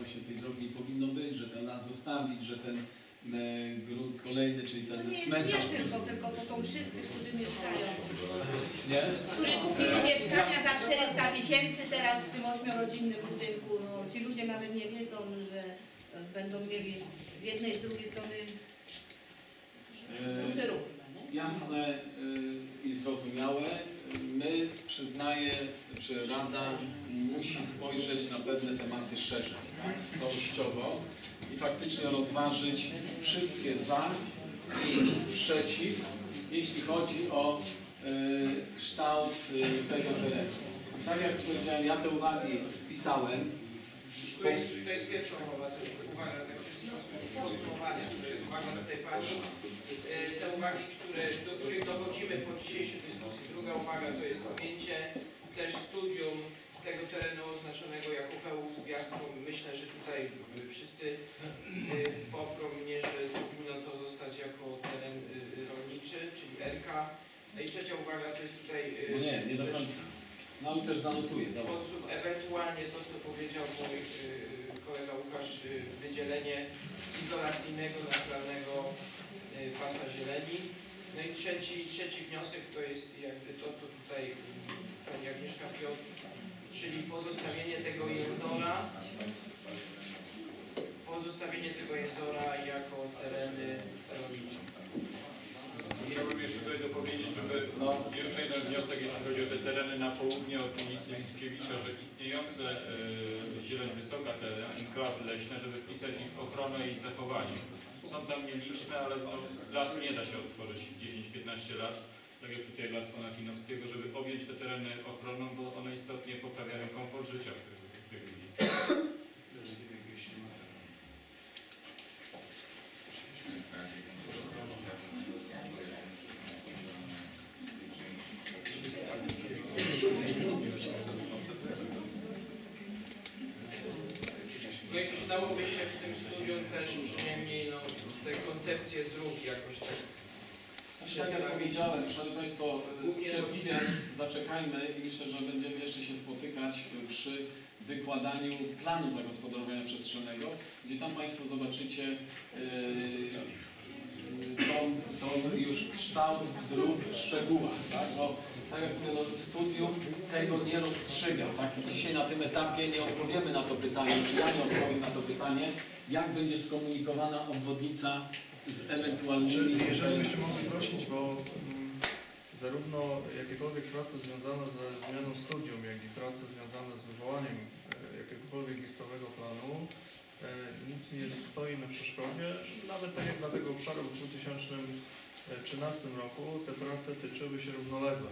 właśnie tej drogi powinno być, że ten las zostawić, że ten e, grunt kolejny, czyli To ten nie jest cmentarz. nie tylko, tylko to są wszyscy, którzy mieszkają. Nie? Którzy kupili mieszkania za 400 tysięcy teraz w tym ośmiorodzinnym budynku. No, ci ludzie nawet nie wiedzą, że e, będą mieli z jednej i z drugiej strony E, duży ruch. jasne y, i zrozumiałe. My, przyznaję, czy Rada musi spojrzeć na pewne tematy szerzej, tak? całościowo i faktycznie rozważyć wszystkie za i przeciw, jeśli chodzi o y, kształt y, tego terenu. Tak jak powiedziałem, ja te uwagi spisałem. To jest, to jest pierwsza uwaga, uwaga, tak jest jest uwaga tutaj Pani. E, Te uwagi, które, do których dochodzimy po dzisiejszej dyskusji. Druga uwaga to jest pamięcie, też studium tego terenu oznaczonego jako PU z. Myślę, że tutaj wszyscy e, poprą mnie, że powinno to zostać jako teren e, rolniczy, czyli RK. I trzecia uwaga to jest tutaj... No nie, nie do końca. No ale też. Podsum, ewentualnie to, co powiedział mój kolega Łukasz, y, wydzielenie izolacyjnego, naturalnego y, pasa zieleni. No i trzeci, trzeci wniosek to jest jakby to, co tutaj y, pani Agnieszka Piotr, czyli pozostawienie tego jęzora, pozostawienie tego jęzora jako tereny rolnicze. Chciałbym jeszcze tutaj dopowiedzieć, żeby No. jeszcze jeden wniosek, jeśli chodzi o te tereny na południe od ulicy Mickiewicza, że istniejące e, zieleń wysoka, te enklawy leśne, żeby wpisać ich ochronę i zachowanie. Są tam nieliczne, ale no, lasu nie da się odtworzyć w 10-15 lat, tak jak tutaj las pana Kinowskiego, żeby objąć te tereny ochroną, bo one istotnie poprawiają komfort życia w w tych miejscach. No i przydałoby się w tym studium też przynajmniej no, te koncepcje dróg jakoś tak Tak jak powiedziałem, Szanowni Państwo, Głównie cierpliwie zaczekajmy i myślę, że będziemy jeszcze się spotykać przy wykładaniu planu zagospodarowania przestrzennego, gdzie tam Państwo zobaczycie yy, tą, już kształt dróg w szczegółach. Tak? Bo, tak jak mówię, no, studium tego nie rozstrzyga. Tak? Dzisiaj na tym etapie nie odpowiemy na to pytanie, czy ja nie odpowiem na to pytanie, jak będzie skomunikowana obwodnica z ewentualnymi... Jeżeli byście mogli prosić, bo mm, zarówno jakiekolwiek prace związane ze zmianą studium, jak i prace związane z wywołaniem jakiegokolwiek listowego planu, e, nic nie stoi na przeszkodzie, nawet tak jak dla tego obszaru w 2013 roku te prace tyczyły się równolegle.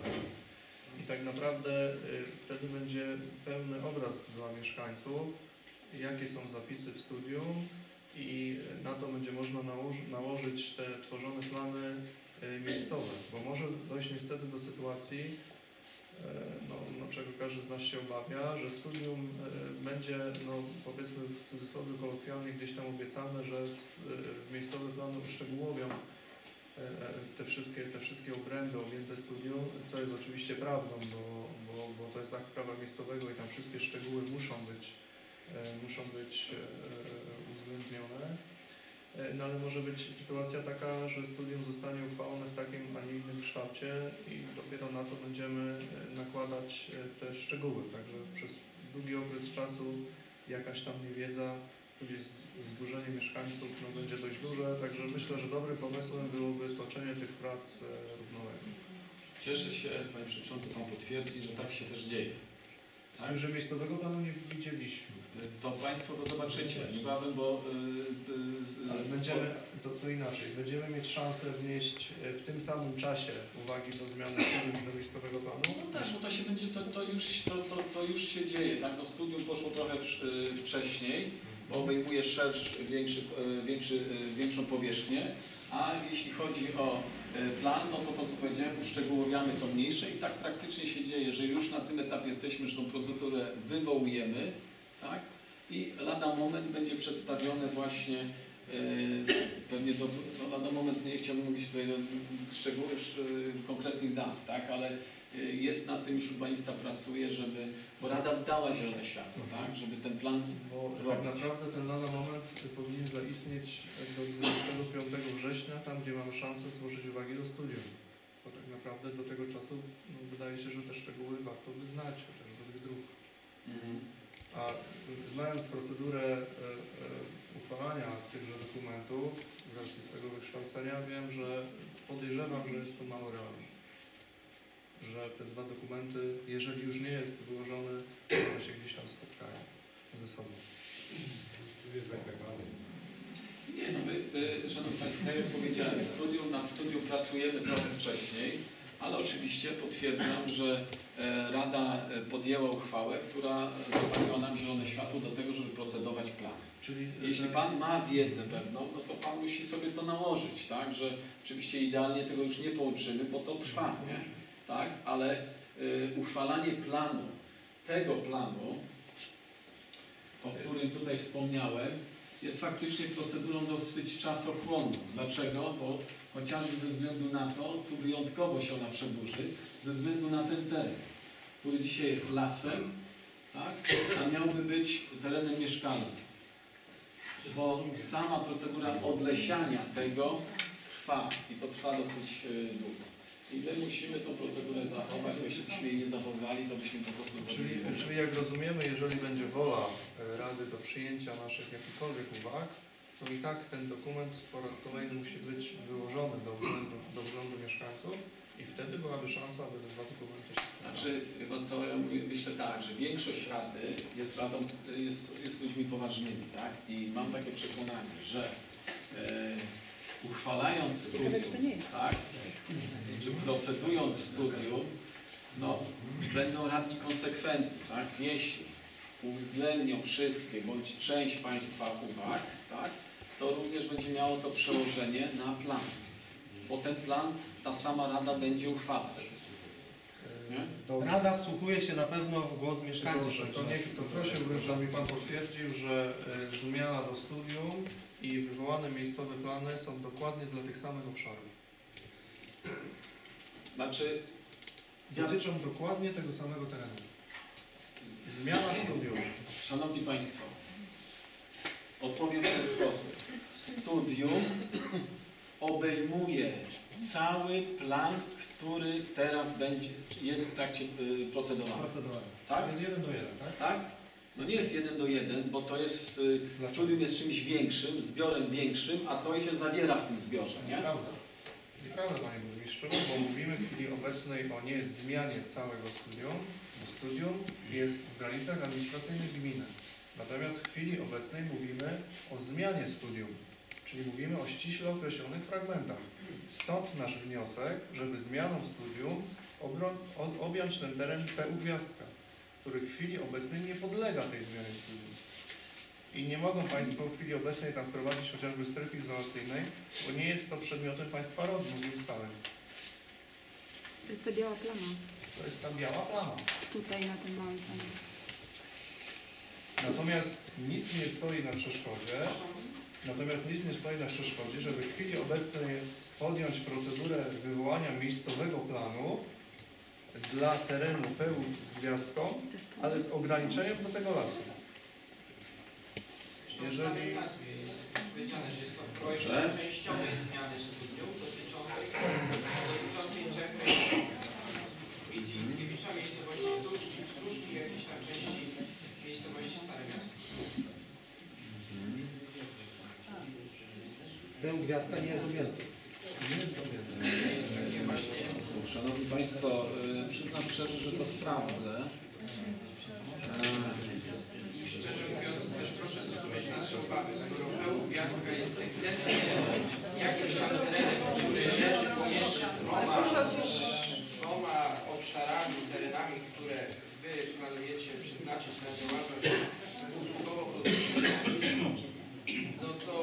I tak naprawdę e, wtedy będzie pełny obraz dla mieszkańców, jakie są zapisy w studium, i na to będzie można nałoży, nałożyć te tworzone plany e, miejscowe, bo może dojść niestety do sytuacji, no, czego każdy z nas się obawia, że studium e, będzie, no, powiedzmy w cudzysłowie kolokwialnie gdzieś tam obiecane, że w, w miejscowe plany uszczegółowią e, e, te wszystkie, te wszystkie obręby objęte studium, co jest oczywiście prawdą, bo, bo, bo to jest akt prawa miejscowego i tam wszystkie szczegóły muszą być e, muszą być e, uwzględnione. E, No ale może być sytuacja taka, że studium zostanie uchwalone w takim, a nie innym kształcie i dopiero na to będziemy e, nakładać e, te szczegóły. Także przez długi okres czasu jakaś tam niewiedza, tudzież zburzenie mieszkańców no, będzie dość duże. Także myślę, że dobrym pomysłem byłoby toczenie tych prac równolegle. Cieszę się, Panie Przewodniczący, Pan potwierdzi, że tak się też dzieje. Z tym, że miejscowego planu nie widzieliśmy. To Państwo go zobaczycie niebawem, bo... y, y, Ale będziemy, to, to inaczej, będziemy mieć szansę wnieść e, w tym samym czasie uwagi do zmiany miejscowego planu. No tak, bo to się będzie, to, to, już, to, to, to już się dzieje, tak? No studium poszło trochę wsz- y, wcześniej, bo obejmuje szerszy, większy, y, większy, większą powierzchnię, a jeśli chodzi o plan, no to to co powiedziałem, uszczegółowiamy to mniejsze i tak praktycznie się dzieje, że już na tym etapie jesteśmy, że tą procedurę wywołujemy, tak? I lada moment będzie przedstawione właśnie y, pewnie do, no lada moment nie chciałbym mówić tutaj do szczegółów, sz- konkretnych dat, tak? Ale y, jest na tym, już urbanista pracuje, żeby, bo Rada dała zielone światło, tak? Żeby ten plan Bo Tak naprawdę ten lada moment powinien zaistnieć do 25 września, tam gdzie mamy szansę złożyć uwagi do studium. Bo tak naprawdę do tego czasu no, wydaje się, że te szczegóły warto by znać, chociaż do tych dróg. Mhm. A znając procedurę e, e, uchwalania tychże dokumentów w wersji z tego wykształcenia, wiem, że podejrzewam, że jest to mało realne. Że te dwa dokumenty, jeżeli już nie jest wyłożony, to się gdzieś tam spotkają ze sobą. Nie, no my, y, Szanowni Państwo, tak jak powiedziałem, studium, nad studium pracujemy trochę wcześniej, ale oczywiście potwierdzam, że Rada e, podjęła uchwałę, która zapaliła nam zielone światło do tego, żeby procedować plan. Czyli Jeśli Pan ma wiedzę pewną, no to Pan musi sobie to nałożyć, tak? Że oczywiście idealnie tego już nie połączymy, bo to trwa, nie? Tak? Ale y, uchwalanie planu, tego planu, o którym tutaj wspomniałem, jest faktycznie procedurą dosyć czasochłonną. Dlaczego? Bo chociażby ze względu na to, tu wyjątkowo się ona przedłuży, ze względu na ten teren, który dzisiaj jest lasem, tak? a miałby być terenem mieszkalnym bo sama procedura odlesiania tego trwa i to trwa dosyć e, długo. I my musimy tą procedurę zachować, bo jeśli byśmy jej nie zachowali, to byśmy po prostu Czyli, czyli jak rozumiemy, jeżeli będzie wola e, Rady do przyjęcia naszych jakichkolwiek uwag, to i tak ten dokument po raz kolejny musi być wyłożony do urzędu, do urzędu mieszkańców i wtedy byłaby szansa, aby te dwa dokumenty się spotkały. Znaczy, chyba co ja mówię, myślę tak, że większość rady jest radą, jest, jest ludźmi poważnymi, tak? I mam takie przekonanie, że e, uchwalając studium, tak? Czy procedując studium, no, będą radni konsekwentni, tak? Jeśli uwzględnią wszystkie bądź część Państwa uwag, tak? To również będzie miało to przełożenie na plan. Bo ten plan ta sama rada będzie uchwalać. E? Dobrze. Rada wsłuchuje się na pewno w głos mieszkańców. Proszę, to, niech, to prosiłbym, żeby mi Pan potwierdził, że e, zmiana do studium i wywołane miejscowe plany są dokładnie dla tych samych obszarów. Znaczy, Dotyczą dokładnie tego samego terenu. Zmiana studium. Szanowni Państwo, odpowiem w ten sposób. Studium obejmuje cały plan, który teraz będzie, jest w trakcie y, procedowania. Procedowania. Tak? Jest jeden do jeden, tak? Tak? No nie jest jeden do jeden, bo to jest, y, Dlaczego? studium jest czymś większym, zbiorem większym, a to się zawiera w tym zbiorze, nie? Nieprawda. Nieprawda, Panie Burmistrzu, bo mówimy w chwili obecnej o nie zmianie całego studium, bo studium jest w granicach administracyjnych gminy. Natomiast w chwili obecnej mówimy o zmianie studium, czyli mówimy o ściśle określonych fragmentach. Stąd nasz wniosek, żeby zmianą studium objąć ten teren PU Gwiazdka, który w chwili obecnej nie podlega tej zmianie studium. I nie mogą Państwo w chwili obecnej tam wprowadzić chociażby strefy izolacyjnej, bo nie jest to przedmiotem Państwa rozmów i ustaleń. To jest ta biała plama, To jest ta biała plama. tutaj na tym małym planie. Natomiast nic nie stoi na przeszkodzie, natomiast nic nie stoi na przeszkodzie, żeby w chwili obecnej podjąć procedurę wywołania miejscowego planu dla terenu PU z gwiazdką, ale z ograniczeniem do tego lasu. Jeżeli- powiedziane, że jest to projekt częściowej zmiany studiów dotyczącej, dotyczącej trzech Był gwiazdka nie jest właśnie Szanowni Państwo, y, przyznam szczerze, że to sprawdzę. I szczerze mówiąc, też proszę zrozumieć nasze obawy, skoro peł gwiazdka jest ewidentnie jakimś tam terenem, który leży pomiędzy dwoma, dwoma obszarami, terenami, które Wy planujecie przeznaczyć na działalność usługowo-produkcyjną, no to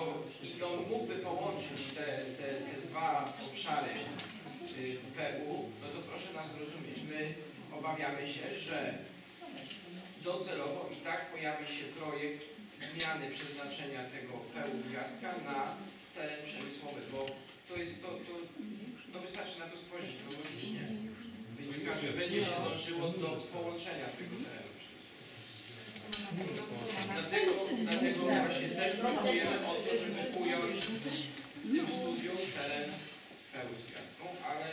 i on mógłby połączyć te, te, te dwa obszary y, PU, no to proszę nas zrozumieć, my obawiamy się, że docelowo i tak pojawi się projekt zmiany przeznaczenia tego PU gwiazdka na teren przemysłowy, bo to jest to, to no wystarczy na to spojrzeć, to logicznie wynika, że będzie się dążyło do połączenia tego terenu. Dlatego, dlatego właśnie też próbujemy o to, żeby ująć w tym studium teren pełu z gwiazdką, ale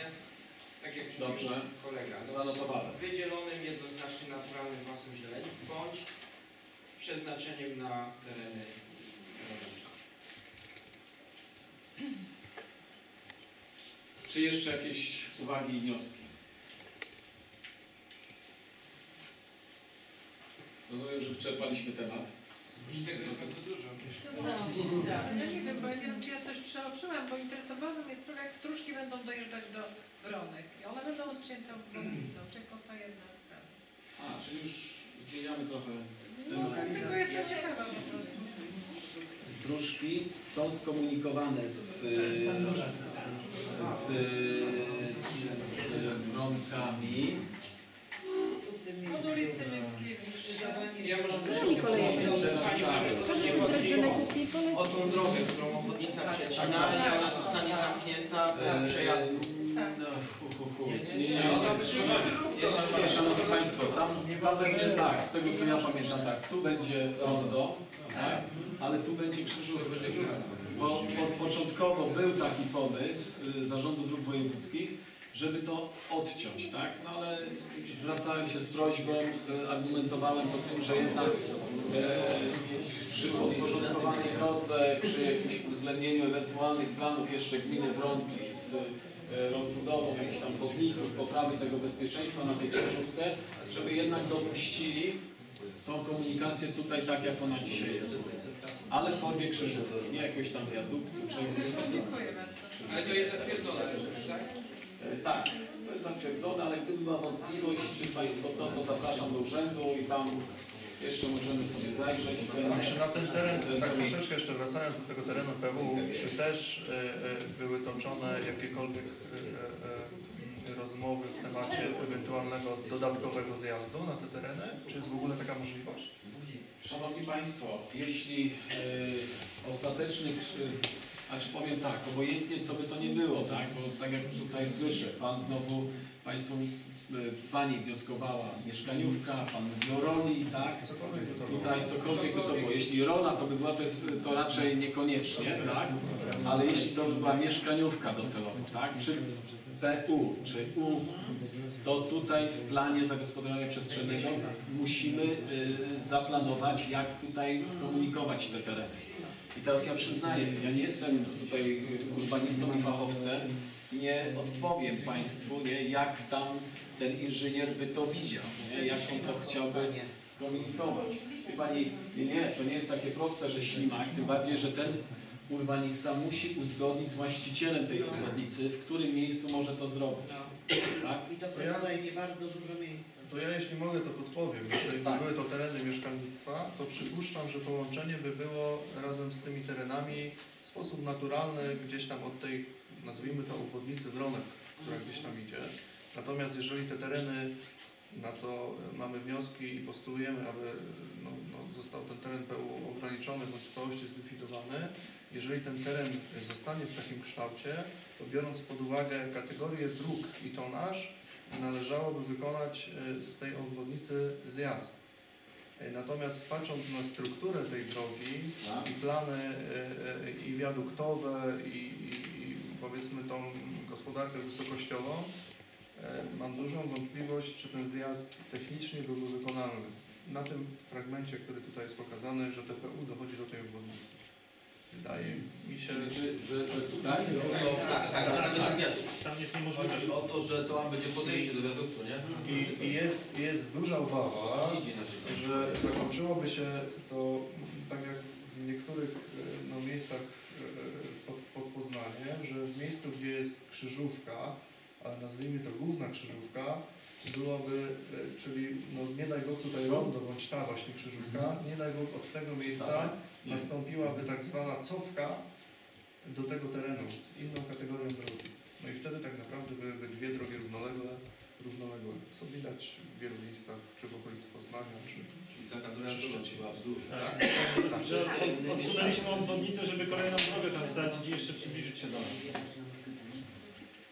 tak jak Dobrze. kolega, no, Zanotowane. z wydzielonym jednoznacznie naturalnym pasem zieleni bądź przeznaczeniem na tereny rolnicze. Czy jeszcze jakieś uwagi i wnioski? Rozumiem, że wyczerpaliśmy temat. Już tego jest bardzo dużo. Ja nie wiem, bo ja nie wiem, czy ja coś przeoczyłam, bo interesowało mnie sprawa, jak stróżki będą dojeżdżać do Wronek. I one będą odcięte obwodnicą, tylko to jedna sprawa. A, czyli już zmieniamy trochę No, tylko jestem ciekawa po prostu. Dróżki są skomunikowane z, z, z wronkami. Od ulicy Mieckiewicz. Ja może Pani tak. Marzenko, to nie Także chodzi o, tą drogę, którą obwodnica przecina i ona zostanie zamknięta bez przejazdu. Nie, Nie, nie, nie, nie, nie, ona nie. jest- Nie, Szanowni Państwo, tam, tam będzie tak, z tego co ja pamiętam, tak, tu będzie rondo, tak, ale tu będzie krzyżówka. Bo po, początkowo był taki pomysł y, Zarządu Dróg Wojewódzkich, żeby to odciąć, tak? No ale zwracałem się z prośbą, y, argumentowałem to tym, że jednak e, przy podporządkowanej drodze, przy jakimś uwzględnieniu ewentualnych planów jeszcze gminy Wrątki z e, rozbudową jakichś tam chodników, poprawy tego bezpieczeństwa na tej krzyżówce, żeby jednak dopuścili tą komunikację tutaj tak, jak ona dzisiaj jest. Ale w formie krzyżówki, nie jakiegoś tam wiaduktu czy... Dziękuję bardzo. Ale to jest zatwierdzone już, tak? E, Tak, to jest zatwierdzone, ale gdyby była wątpliwość, czy Państwo to, to zapraszam do urzędu i tam jeszcze możemy sobie zajrzeć. A czy na ten teren, tak troszeczkę jeszcze wracając do tego terenu PW, czy też e, e, były toczone jakiekolwiek rozmowy w temacie ewentualnego dodatkowego zjazdu na te tereny? Czy jest w ogóle taka możliwość? Szanowni Państwo, jeśli ostateczny, e, znaczy powiem tak, obojętnie co by to nie było, tak, bo tak jak tutaj słyszę, Pan znowu, Państwo, e, Pani wnioskowała mieszkaniówka, Pan mówił o roli, tak, Cokolwiek by to było. Tutaj cokolwiek by to było. Jeśli rola to by była, to, jest, to raczej niekoniecznie, tak? Ale jeśli to by była mieszkaniówka docelowa, tak? Czy PU, czy U, to tutaj w planie zagospodarowania przestrzennego musimy y, zaplanować, jak tutaj skomunikować te tereny. I teraz ja przyznaję, ja nie jestem tutaj urbanistą i fachowcem, nie odpowiem Państwu, nie, jak tam ten inżynier by to widział, nie, jak on to chciałby skomunikować. Wie Pani, nie, nie, to nie jest takie proste, że ślimak, tym bardziej, że ten urbanista musi uzgodnić z właścicielem tej obwodnicy, w którym miejscu może to zrobić. Tak? I to zajmie bardzo dużo miejsca. To ja jeśli mogę to podpowiem. Jeżeli Tak. by były to tereny mieszkalnictwa, to przypuszczam, że połączenie by było razem z tymi terenami w sposób naturalny gdzieś tam od tej, nazwijmy to obwodnicy Wronek, która gdzieś tam idzie. Natomiast jeżeli te tereny, na co mamy wnioski i postulujemy, aby no, no, został ten teren PU ograniczony bądź w całości zlikwidowany, jeżeli ten teren zostanie w takim kształcie, to biorąc pod uwagę kategorię dróg i tonaż, należałoby wykonać e, z tej obwodnicy zjazd. E, Natomiast patrząc na strukturę tej drogi Tak. i plany e, i wiaduktowe i, i, i powiedzmy tą gospodarkę wysokościową, mam dużą wątpliwość, czy ten zjazd technicznie byłby wykonalny. Na tym fragmencie, który tutaj jest pokazany, że TPU dochodzi do tej obwodnicy. Wydaje mi się, że, że, że tutaj? Tak, tak, ale Tam jest chodzi o to, że tam będzie podejście do wiaduktu, nie? i, i jest, jest duża obawa, Idzie że zakończyłoby się to tak jak w niektórych e, no, miejscach e, pod, pod Poznaniem, że w miejscu, gdzie jest krzyżówka, ale nazwijmy to główna krzyżówka, byłoby, e, czyli no, nie daj Bóg tutaj rondo, bądź ta właśnie krzyżówka, nie daj Bóg od tego miejsca. Nastąpiłaby tak zwana cofka do tego terenu z inną kategorią drogi. No i wtedy tak naprawdę byłyby dwie drogi równoległe, równoległe. Co widać w wielu miejscach, czy w okolicy Poznania, czy Czyli taka droga była wzdłuż, tak? Że od- odsunęliśmy obwodnicę, żeby kolejną drogę tam wsadzić i jeszcze przybliżyć się do nas.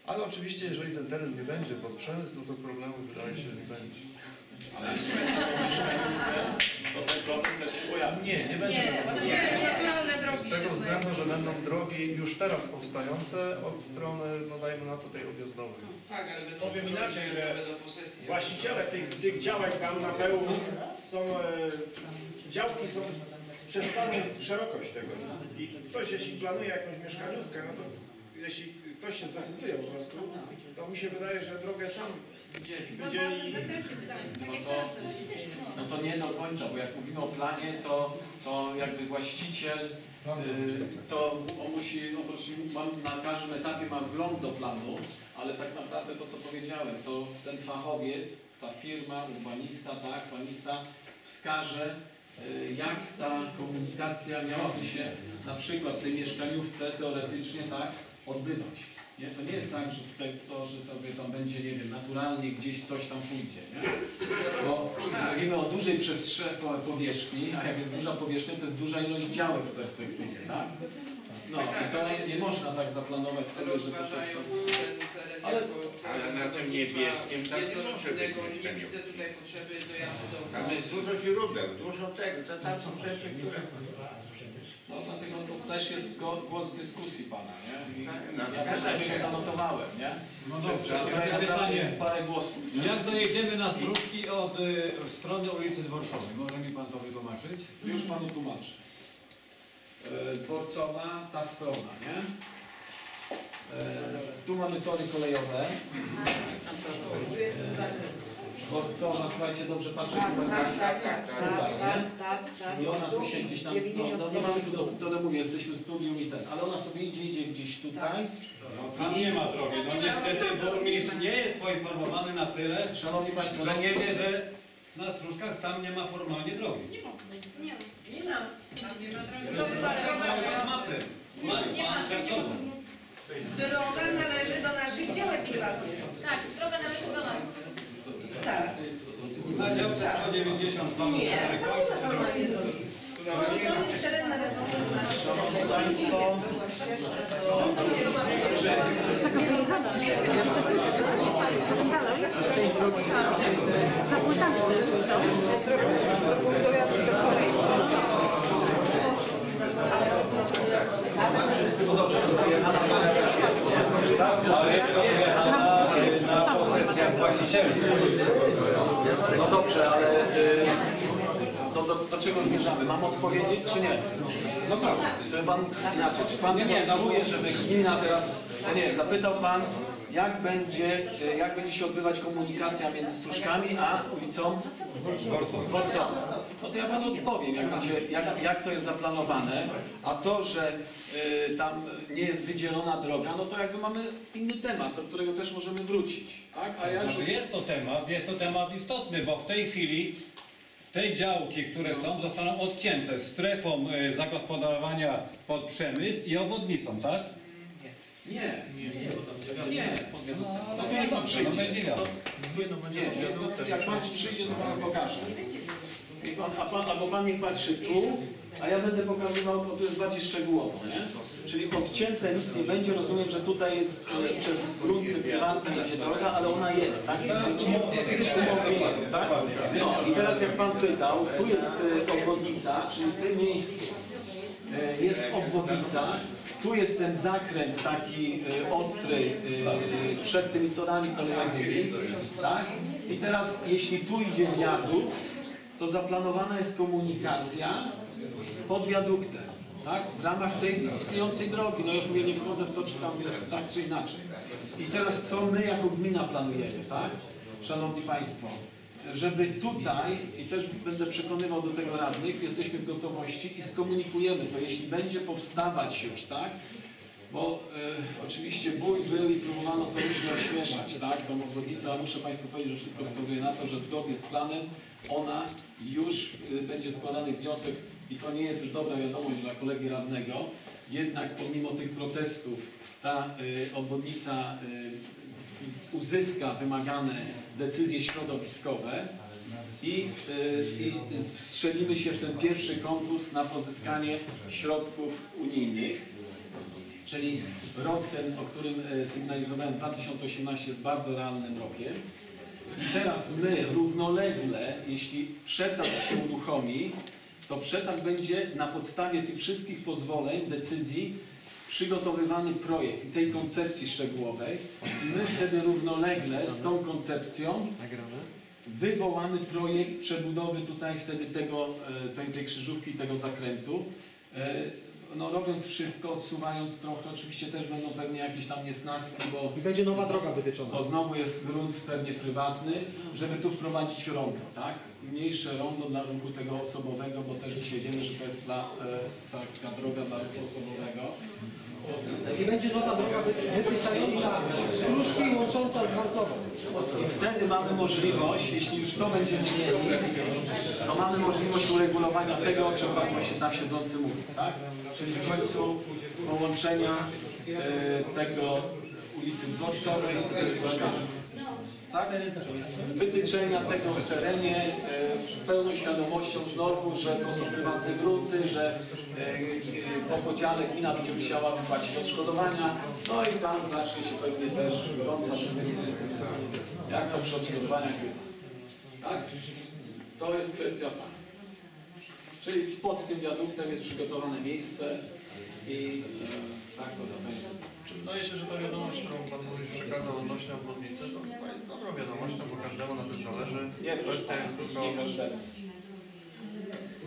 Ale oczywiście, jeżeli ten teren nie będzie pod przemysł, no to problemu wydaje się nie będzie. Ale jeśli będzie to ten problem też się pojawi. Nie, nie będzie Nie, nie, naturalne drogi Z tego względu, że będą drogi już teraz powstające od strony, no dajmy na to tej objazdowej. Tak, ale będą Powiem inaczej, że będą. Właściciele tych, tych działek tam na PU są, e, działki są przez samą szerokość tego. I ktoś jeśli planuje jakąś mieszkaniówkę, no to jeśli ktoś się zdecyduje po prostu, to mi się wydaje, że drogę sam We wydzieli. własnym zakresie, tak, tak No jak? No to nie do końca, bo jak mówimy o planie, to, to jakby właściciel y, to on musi, oprócz ma, na każdym etapie ma wgląd do planu, ale tak naprawdę to co powiedziałem, to ten fachowiec, ta firma, urbanista, tak, planista wskaże y, jak ta komunikacja miałaby się na przykład w tej mieszkaniówce teoretycznie tak odbywać. Nie? To nie jest tak, że tutaj to, że sobie tam będzie, nie wiem, naturalnie gdzieś coś tam pójdzie, nie? Bo mówimy o dużej przestrzeni powierzchni, a jak jest duża powierzchnia, to jest duża ilość działek w perspektywie, tak? No i to nie można tak zaplanować sobie, że to coś tam... Ale- ale na tym niebieskim tam nie może być jednorodzinnego, nie widzę tutaj potrzeby dojazdu do... Tam jest dużo źródeł, dużo tego, to tam są rzeczy, które... No dlatego to też jest go- głos dyskusji Pana, nie? I Tak, ja też zgadza sobie go zanotowałem, nie? No dobrze, a tutaj teraz naprawdę pytanie. jest parę głosów, nie? Jak dojedziemy na stróżki od y, strony ulicy Dworcowej? Może mi Pan to wytłumaczyć? Już Panu tłumaczę. E, Dworcowa, ta strona, nie? E, Tu mamy tory kolejowe. Dworcowa, słuchajcie, dobrze patrzę. Tak, tak, tak, tak, Tutaj, tak, nie? tak, tak. I ona tu się gdzieś tam, no, no, no mamy tu, to, to mówię, jesteśmy w studium i ten, ale ona sobie idzie, idzie gdzieś tutaj. No, tam nie ma drogi. No niestety burmistrz nie jest poinformowany na tyle, Szanowni Państwo, że nie wie, że na stróżkach tam nie ma formalnie drogi. Nie ma. Tam nie ma drogi. To była droga. mapę. Ma przed sobą. Droga należy do naszych działek prywatnych. Tak, droga należy do nas. Tak. Na działce 190 pan Nie, to normalnie naszych Szanowni Państwo, dobrze, właścicieli. No dobrze, ale y, do, do, do czego zmierzamy? Mam odpowiedzieć czy nie? No proszę. Czy pan inaczej? Czy pan wnioskuje, żeby gmina teraz. No nie, zapytał pan, jak będzie, y, jak będzie się odbywać komunikacja między Stróżkami a ulicą Dworcową. No to ja panu odpowiem, jak, będzie, jak, jak to jest zaplanowane, a to, że y, tam nie jest wydzielona droga, no to jakby mamy inny temat, do którego też możemy wrócić. Tak? A ja już Znaczy jest to temat, jest to temat istotny, bo w tej chwili te działki, które są, zostaną odcięte strefą y, zagospodarowania pod przemysł i obwodnicą, tak? Nie, Nie, nie, bo tam dziewiątka. nie. No to jak pan No przyjdzie, to Nie, no będzie Nie, nie, jak pan przyjdzie, to panu pokażę. I pan, a pan, albo pan niech patrzy tu, a ja będę pokazywał, bo to jest bardziej szczegółowo, nie? Czyli odcięte nic nie będzie, rozumiem, że tutaj jest e, przez grunty prywatne idzie droga, ale ona jest, tak? Fizycznie umownie jest, tak? No i teraz jak pan pytał, tu jest e, obwodnica, czyli w tym miejscu e, jest obwodnica, tu jest ten zakręt taki e, ostry e, przed tymi torami kolejowymi, tak? I teraz jeśli tu idzie wiadukt, to zaplanowana jest komunikacja pod wiaduktem, tak? W ramach tej istniejącej drogi. No już mówię, nie wchodzę w to, czy tam jest tak, czy inaczej. I teraz co my jako gmina planujemy, tak? Szanowni Państwo, żeby tutaj, i też będę przekonywał do tego radnych, jesteśmy w gotowości i skomunikujemy to, jeśli będzie powstawać już, tak? Bo e, oczywiście bój był i próbowano to różnie ośmieszać, tak? Tą obwodnicę, muszę Państwu powiedzieć, że wszystko wskazuje na to, że zgodnie z planem ona już e, będzie składany wniosek i to nie jest już dobra wiadomość dla kolegi radnego. Jednak pomimo tych protestów ta e, obwodnica uzyska wymagane decyzje środowiskowe i, e, i wstrzelimy się w ten pierwszy konkurs na pozyskanie środków unijnych. Czyli rok ten, o którym e, sygnalizowałem, 2018 jest bardzo realnym rokiem. Teraz my równolegle, jeśli przetarg się uruchomi, to przetarg będzie na podstawie tych wszystkich pozwoleń, decyzji przygotowywany projekt i tej koncepcji szczegółowej. I my wtedy równolegle z tą koncepcją wywołamy projekt przebudowy tutaj wtedy tego, e, tej, tej krzyżówki, tego zakrętu. No robiąc wszystko, odsuwając trochę, oczywiście też będą pewnie jakieś tam niesnaski, bo I będzie nowa droga wytyczona. bo znowu jest grunt pewnie prywatny, żeby tu wprowadzić rondo, tak? Mniejsze rondo dla ruchu tego osobowego, bo też dzisiaj wiemy, że to jest dla, e, taka droga dla ruchu osobowego. I będzie nowa droga wy- wytyczająca Stróżki łącząca z Dworcową. I wtedy mamy możliwość, jeśli już to będziemy mieli, to mamy możliwość uregulowania tego, o czym Pan właśnie tam siedzący mówi, tak? Czyli w końcu połączenia e, tego ulicy Dworcowej ze Stróżkami. Tak? Wytyczenia tego w terenie e, z pełną świadomością znowu, że to są prywatne grunty, że e, po podziale gmina będzie musiała wypłacić odszkodowania, no i tam zacznie się pewnie też dyskusja. Jak to przy odszkodowaniach. Tak? To jest kwestia. Czyli pod tym wiaduktem jest przygotowane miejsce i e, tak to zostanie. Czy wydaje się, że ta wiadomość, którą Pan mówi, przekazał odnośnie obwodnicy, to chyba jest dobrą wiadomością, bo każdemu na tym zależy. Nie, proszę Kwestia pana, jest tylko... nie każdemu.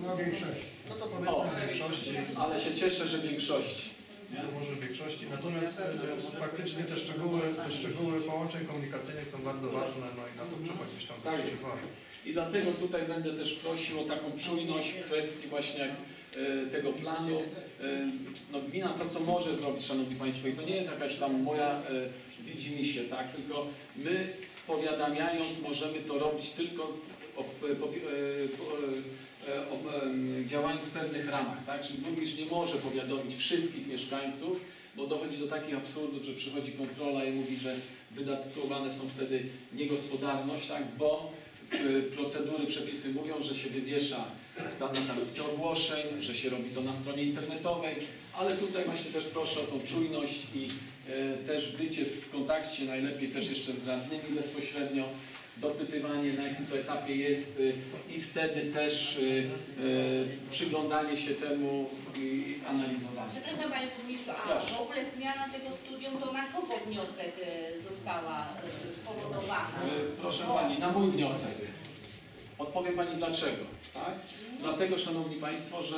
Na większość. No to O, powiedzmy w większości, ale się cieszę, że większości. Nie? to może w większości. Natomiast e, faktycznie te szczegóły, te szczegóły połączeń komunikacyjnych są bardzo ważne, no i na to trzeba gdzieś tam Tak zwrócić jest. uwagę. I dlatego tutaj będę też prosił o taką czujność w kwestii właśnie e, tego planu. E, no gmina to, co może zrobić, Szanowni Państwo, i to nie jest jakaś tam moja e, widzimisię, tak? Tylko my powiadamiając możemy to robić tylko działając w pewnych ramach, tak? Czyli burmistrz nie może powiadomić wszystkich mieszkańców, bo dochodzi do takich absurdów, że przychodzi kontrola i mówi, że wydatkowane są wtedy niegospodarność, tak? Bo procedury, przepisy mówią, że się wywiesza danej tablicy ogłoszeń, że się robi to na stronie internetowej, ale tutaj właśnie też proszę o tą czujność i y, też bycie w kontakcie, najlepiej też jeszcze z radnymi bezpośrednio, dopytywanie na jakim to etapie jest y, i wtedy też y, y, przyglądanie się temu i analizowanie. Przepraszam Panie Burmistrzu, a Proszę. w ogóle zmiana tego studium to na kogo wniosek została Y, Proszę Pani, na mój wniosek. Odpowiem Pani dlaczego. Tak? Dlatego, Szanowni Państwo, że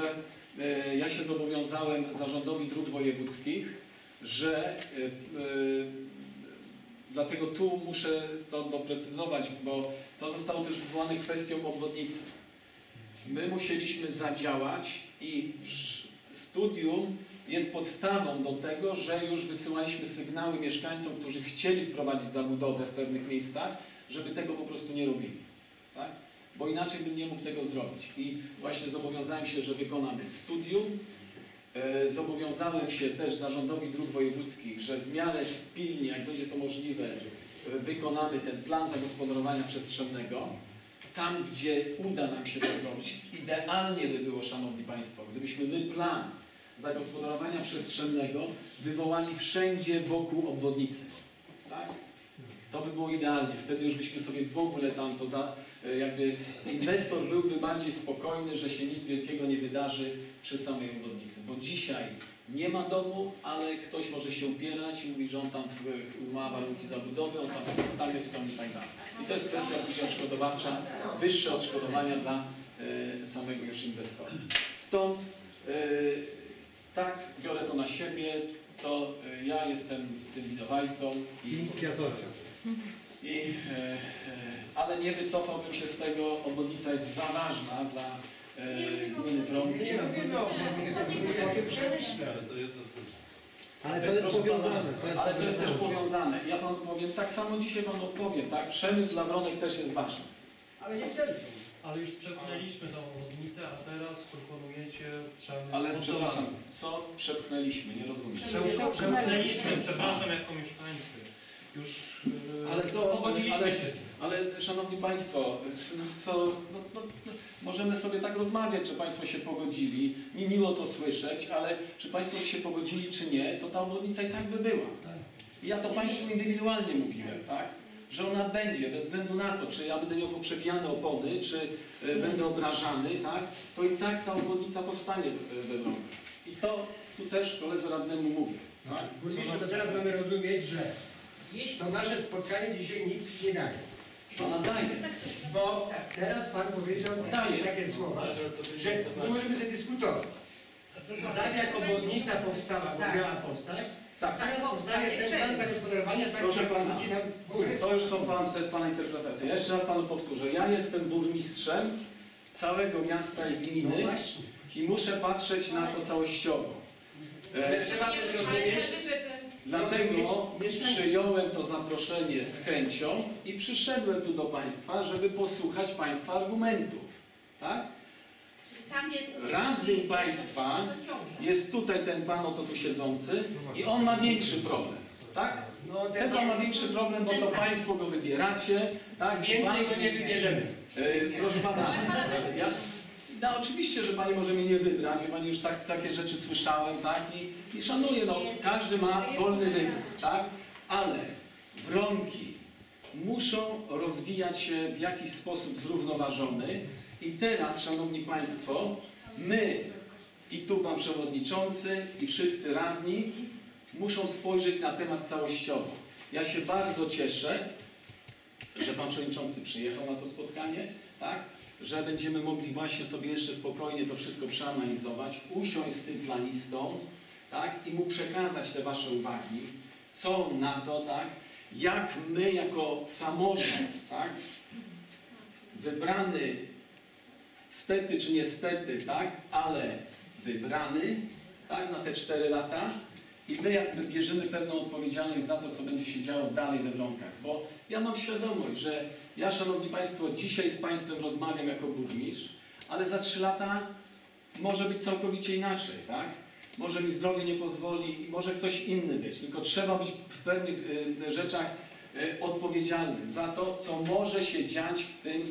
y, ja się zobowiązałem zarządowi dróg wojewódzkich, że y, dlatego tu muszę to doprecyzować, bo to zostało też wywołane kwestią obwodnicy. My musieliśmy zadziałać i studium jest podstawą do tego, że już wysyłaliśmy sygnały mieszkańcom, którzy chcieli wprowadzić zabudowę w pewnych miejscach, żeby tego po prostu nie robili. Tak? Bo inaczej bym nie mógł tego zrobić. I właśnie zobowiązałem się, że wykonamy studium. E, Zobowiązałem się też zarządowi dróg wojewódzkich, że w miarę pilnie, jak będzie to możliwe, wykonamy ten plan zagospodarowania przestrzennego. Tam, gdzie uda nam się to zrobić, idealnie by było, Szanowni Państwo, gdybyśmy my plan zagospodarowania przestrzennego wywołali wszędzie wokół obwodnicy. Tak? To by było idealnie. Wtedy już byśmy sobie w ogóle tam to za, e, jakby inwestor byłby bardziej spokojny, że się nic wielkiego nie wydarzy przy samej obwodnicy. Bo dzisiaj nie ma domu, ale ktoś może się upierać i mówi, że on tam ma warunki zabudowy, on tam chce stawiać tam i tak dalej. I to jest kwestia później odszkodowawcza, wyższe odszkodowania dla e, samego już inwestora. Stąd e, tak, biorę to na siebie, to e, ja jestem tym winowajcą i Inicjatorem. i, e, e, ale nie wycofałbym się z tego, obwodnica jest za ważna dla e, gminy Wrągi. Nie mówimy o takie przemyśle. Ale to jest powiązane. To jest Ale to jest też powiązane. Ja panu powiem, tak samo dzisiaj panu odpowiem, tak? Przemysł dla Wronek też jest ważny. Ale nie wtedy. Ale już przepchnęliśmy tą obwodnicę, a teraz proponujecie przemysł Ale montowany. przepraszam, co przepchnęliśmy? Nie rozumiem. Prze- Przepchnęliśmy, przepraszam, jako mieszkańcy. Już yy, Ale to- pogodziliśmy ale- się z tym. Ale Szanowni Państwo, no to no, no, no, możemy sobie tak rozmawiać, czy Państwo się pogodzili. Mi miło to słyszeć, ale czy Państwo się pogodzili, czy nie, to ta obwodnica i tak by była. I ja to Państwu indywidualnie mówiłem, tak? Że ona będzie, bez względu na to, czy ja będę miał poprzebijane opony, czy e, będę obrażany, tak, to i tak ta obwodnica powstanie we Wronkach. I to tu też koledze radnemu mówię. Tak? Burmistrzu, to teraz mamy rozumieć, że to nasze spotkanie dzisiaj nic nie daje. Ona daje. Bo teraz Pan powiedział Daje. takie słowa, że my możemy sobie dyskutować. Tak jak obwodnica powstała, bo Tak. miała powstać, Tak. Tak, powstanie powstanie ten plan przemysł. zagospodarowania, tak Proszę pana. ludzi nam górę. To już są pan, to jest Pana interpretacja. Ja jeszcze raz Panu powtórzę. Ja jestem burmistrzem całego miasta i No gminy właśnie. i muszę patrzeć na to całościowo. Ale E, trzeba też rozumieć, Dlatego przyjąłem to zaproszenie z chęcią i przyszedłem tu do Państwa, żeby posłuchać Państwa argumentów. Tak? Radnym państwa jest tutaj ten pan oto tu siedzący i on ma większy problem. Tak? no Ten pan ma większy problem, bo to Państwo go wybieracie. Tak? Więcej go nie wybierzemy. E, Proszę pana, ja, no oczywiście, że pani może mnie nie wybrać, wie pani już tak, takie rzeczy słyszałem, tak? I, I szanuję, no każdy ma wolny wybór, tak? Ale wronki muszą rozwijać się w jakiś sposób zrównoważony i teraz, szanowni państwo, my i tu pan przewodniczący i wszyscy radni muszą spojrzeć na temat całościowo. Ja się bardzo cieszę, że Pan Przewodniczący przyjechał na to spotkanie, tak? że będziemy mogli właśnie sobie jeszcze spokojnie to wszystko przeanalizować, usiąść z tym planistą tak? i mu przekazać te Wasze uwagi, co na to, tak? jak my jako samorząd, tak? wybrany stety czy niestety, tak? ale wybrany tak? na te cztery lata, i my jakby bierzemy pewną odpowiedzialność za to, co będzie się działo dalej we Wronkach. Bo ja mam świadomość, że ja, Szanowni Państwo, dzisiaj z Państwem rozmawiam jako burmistrz, ale za trzy lata może być całkowicie inaczej, tak? Może mi zdrowie nie pozwoli, może ktoś inny być, tylko trzeba być w pewnych y, rzeczach y, odpowiedzialnym za to, co może się dziać w tym